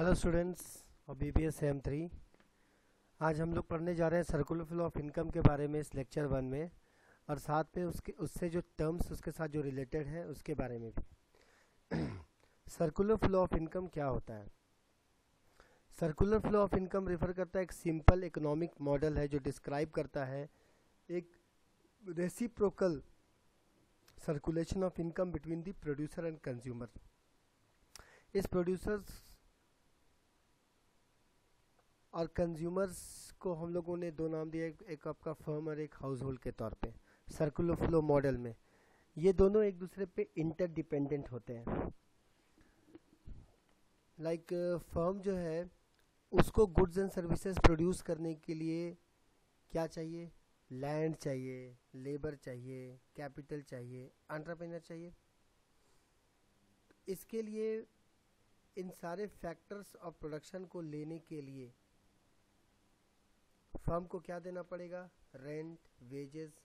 Hello students और B B S M three आज हम लोग पढ़ने जा रहे हैं सर्कुलर फ्लो ऑफ़ इनकम के बारे में इस लेक्चर वन में और साथ में उसके, उससे जो टर्म्स उसके साथ जो रिलेटेड है उसके बारे में भी। सर्कुलर फ्लो ऑफ़ इनकम क्या होता है? Circular flow of income refer करता है एक सिंपल इकोनॉमिक मॉडल है जो डिस्क्राइब करता है एक reciprocal circulation of income between the producer and consumer इस प्रोड्यूसर्स और कंज्यूमर्स को हम लोगों ने दो नाम दिया एक, एक आपका फर्म और एक हाउस होल्ड के तौर पे सर्कुलर फ्लो मॉडल में। ये दोनों एक दूसरे पे इंटरडिपेंडेंट होते हैं। लाइक like, फर्म जो है उसको गुड्स एंड सर्विसेज़ प्रोड्यूस करने के लिए क्या चाहिए? लैंड चाहिए लेबर चाहिए कैपिटल चाहिए एंटरप्रेन्योर चाहिए। इसके लिए इन सारे फैक्टर्स ऑफ़ प्रोडक्शन को लेने के लिए फर्म को क्या देना पड़ेगा? रेंट वेजेस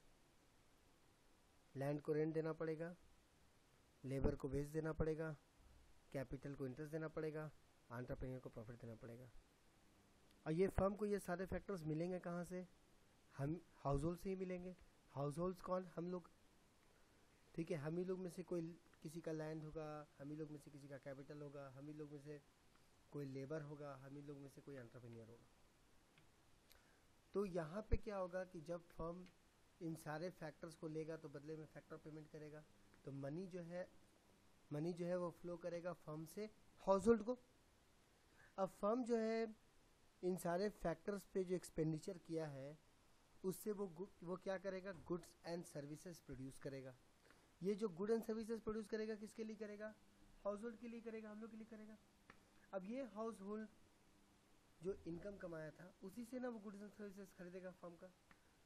लैंड को रेंट देना पड़ेगा लेबर को वेज देना पड़ेगा कैपिटल को इंटरेस्ट देना पड़ेगा आंट्रप्रेन्योर को प्रॉफिट देना पड़ेगा। और ये फर्म को ये सारे फैक्टर्स मिलेंगे कहाँ से? हम हाउस होल्ड से ही मिलेंगे। हाउस होल्ड कौन? हम लोग। ठीक है, हम ही लोग में से कोई किसी का लैंड होगा, हम ही लोग में से किसी का कैपिटल होगा, हम ही लोग में से कोई लेबर होगा, हम ही लोग में से कोई एंटरप्रेन्योर होगा। तो यहाँ पे क्या होगा कि जब फर्म इन सारे फैक्टर्स को लेगा तो बदले में फैक्टर पेमेंट करेगा। तो मनी जो है मनी जो है वो फ्लो करेगा फर्म से हाउस होल्ड को। अब फर्म जो है, इन सारे फैक्टर्स पे जो एक्सपेंडिचर किया है, उससे वो वो क्या करेगा? गुड्स एंड सर्विसेज़ प्रोड्यूस करेगा। ये जो गुड एंड सर्विसेज़ प्रोड्यूस करेगा, किसके लिए करेगा? हाउस होल्ड के लिए करेगा, हम लोग के लिए करेगा। अब ये हाउस होल्ड जो इनकम कमाया था, उसी से ना वो गुड्स एंड सर्विसेज़ खरीदेगा फर्म का।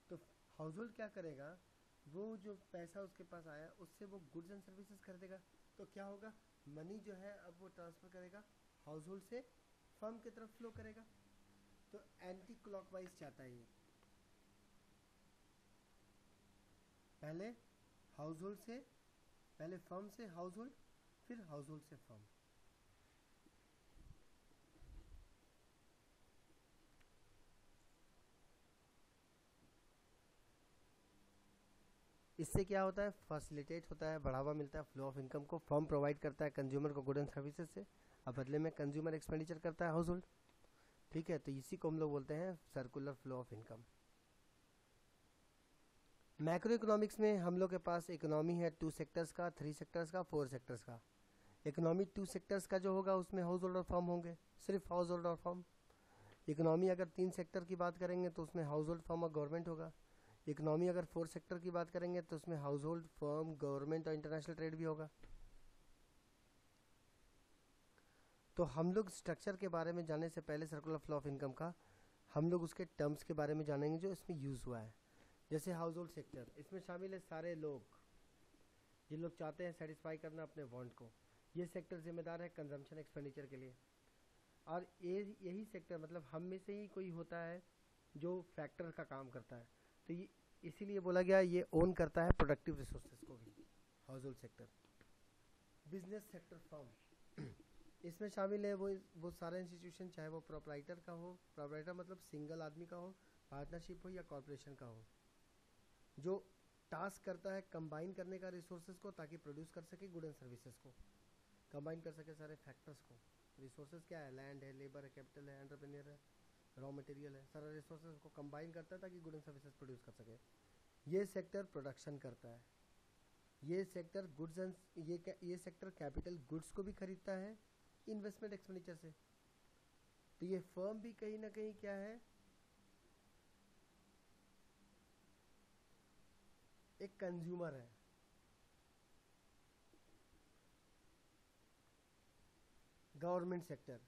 तो हाउस होल्ड क्या करेगा? वो जो पैसा उसके पास आया, उससे वो गुड्स एंड सर्विसेज़ खरीदेगा। तो क्या होगा? मनी जो है, अब वो ट्रांसफ़र करेगा हाउस होल्ड से फर्म की तरफ़ फ्लो करेगा। तो एंटी क्लॉकवाइज चाहता है ये। पहले हाउस होल्ड से, पहले फर्म से हाउस होल्ड फिर हाउस होल्ड से फर्म इससे क्या होता है? फैसिलिटेट होता है, बढ़ावा मिलता है फ्लो ऑफ़ इनकम को फर्म प्रोवाइड करता है कंज्यूमर को गुड एंड सर्विसेज़ से। अब बदले में कंज्यूमर एक्सपेंडिचर करता है हाउस होल्ड ठीक है तो इसी को हम लोग बोलते हैं circular flow of income macroeconomics में हम लोग के पास इकोनॉमी है टू सेक्टर्स का थ्री सेक्टर्स का फोर सेक्टर्स का। इकोनॉमी टू सेक्टर्स का जो होगा, उसमें हाउस होल्डर फॉर्म होंगे। सिर्फ़ हाउस होल्ड और फॉर्म इकोनॉमी अगर तीन सेक्टर की बात करेंगे तो उसमें हाउस होल्ड फॉर्म और गवर्नमेंट होगा। इकोनॉमी अगर फोर सेक्टर की बात करेंगे तो उसमें हाउस होल्ड फर्म गवर्नमेंट और इंटरनेशनल ट्रेड भी होगा। तो हम लोग स्ट्रक्चर के बारे में जानने से पहले सर्कुलर फ्लो ऑफ़ इनकम का, हम लोग उसके टर्म्स के बारे में जानेंगे जो इसमें यूज़ हुआ है। जैसे हाउस होल्ड सेक्टर इसमें शामिल है सारे लोग। जिन लोग चाहते हैं सेटिस्फाई करना अपने वांट को। ये सेक्टर जिम्मेदार है कंजम्पशन एक्सपेंडिचर के लिए। और ये, यही सेक्टर मतलब हम में से ही कोई होता है जो फैक्टर का काम करता है। तो ये, इसीलिए बोला गया, ये ओन करता है प्रोडक्टिव रिसोर्सेज को भी household sector business sector firm इसमें शामिल है वो वो सारे इंस्टीट्यूशन चाहे वो प्रोपराइटर का हो प्रोपराइटर मतलब सिंगल आदमी का हो पार्टनरशिप हो या कॉरपोरेशन का हो। जो टास्क करता है कंबाइन करने का रिसोर्सेज को ताकि प्रोड्यूस कर सके गुड एंड सर्विसेज़ को। कंबाइन कर सके सारे फैक्टर्स को। रिसोर्सेज क्या है? लैंड है लेबर है कैपिटल है एंटरप्रेन्योर है। रॉ मटेरियल है। सारा रिसोर्सेज को कंबाइन करता है ताकि गुड एंड सर्विसेज़ प्रोड्यूस कर सके। ये सेक्टर प्रोडक्शन करता है। ये सेक्टर गुड्स एंड ये ये सेक्टर कैपिटल गुड्स को भी खरीदता है इन्वेस्टमेंट एक्सपेंडिचर से। तो ये फर्म भी कहीं ना कहीं क्या है? एक कंज्यूमर है। गवर्नमेंट सेक्टर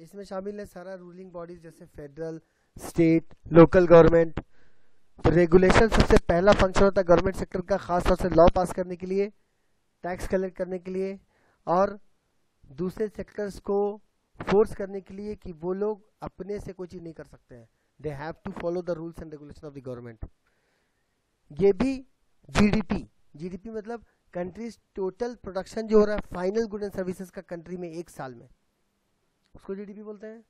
इसमें शामिल है सारा रूलिंग बॉडीज जैसे फेडरल स्टेट लोकल गवर्नमेंट तो रेगुलेशन सबसे पहला फ़ंक्शन होता है गवर्नमेंट सेक्टर का, खास तौर से लॉ पास करने के लिए टैक्स कलेक्ट करने के लिए, और दूसरे सेक्टर्स को फोर्स करने के लिए कि वो लोग अपने से कोई चीज़ नहीं कर सकते हैं. They have to follow the rules and regulation of the government ये भी जीडीपी जीडीपी मतलब कंट्रीज़ टोटल प्रोडक्शन जो हो रहा है फाइनल गुड एंड सर्विसेज़ का कंट्री में एक साल में. उसको जीडीपी बोलते हैं।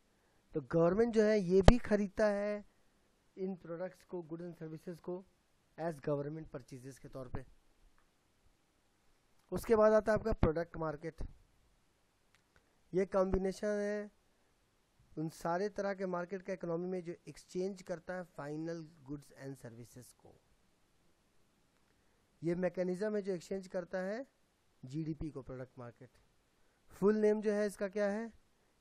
तो गवर्नमेंट जो है, ये भी खरीदता है इन प्रोडक्ट्स को गुड एंड सर्विसेज़ को एज गवर्नमेंट परचेजेस के तौर पे। उसके बाद आता है आपका प्रोडक्ट मार्केट ये कॉम्बिनेशन है उन सारे तरह के मार्केट का इकोनॉमी में जो एक्सचेंज करता है फाइनल गुड्स एंड सर्विसेज़ को। ये मैकेनिज्म है जो एक्सचेंज करता है जीडीपी को प्रोडक्ट मार्केट फुल नेम जो है, इसका क्या है?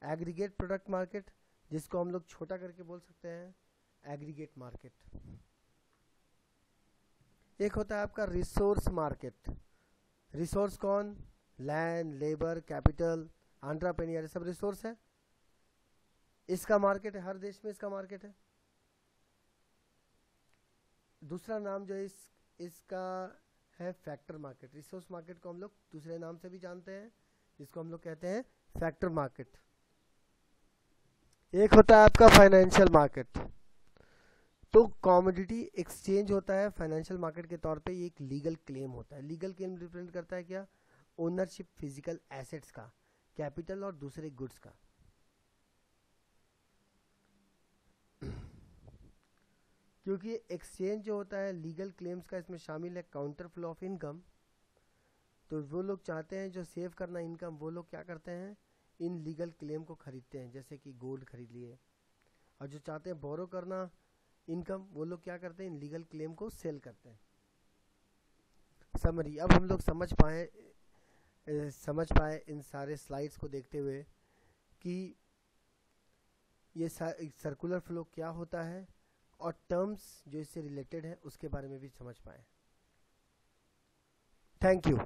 एग्रीगेट प्रोडक्ट मार्केट जिसको हम लोग छोटा करके बोल सकते हैं एग्रीगेट मार्केट एक होता है आपका रिसोर्स मार्केट रिसोर्स कौन? लैंड लेबर कैपिटल आंट्रापेनियर सब रिसोर्स है. इसका मार्केट है, हर देश में इसका मार्केट है. दूसरा नाम जो इस, इसका है फैक्टर मार्केट रिसोर्स मार्केट को हम लोग दूसरे नाम से भी जानते हैं, जिसको हम लोग कहते हैं फैक्टर मार्केट एक होता है आपका फाइनेंशियल मार्केट तो कॉमोडिटी एक्सचेंज होता है फाइनेंशियल मार्केट के तौर पे एक लीगल क्लेम होता है. लीगल क्लेम रिप्रेजेंट करता है क्या? ओनरशिप फ़िज़िकल एसेट्स का कैपिटल और दूसरे गुड्स का. क्योंकि एक्सचेंज जो होता है लीगल क्लेम्स का इसमें शामिल है काउंटर फ्लो ऑफ़ इनकम तो वो लोग चाहते हैं जो सेव करना इनकम वो लोग क्या करते हैं? इन लीगल क्लेम को खरीदते हैं, जैसे कि गोल्ड खरीद लिए। और जो चाहते हैं बोरो करना इनकम वो लोग क्या करते हैं? इन लीगल क्लेम को सेल करते हैं। समरी अब हम लोग समझ पाए समझ पाए इन सारे स्लाइड्स को देखते हुए कि ये सर्कुलर फ्लो क्या होता है और टर्म्स जो इससे रिलेटेड है, उसके बारे में भी समझ पाए। Thank you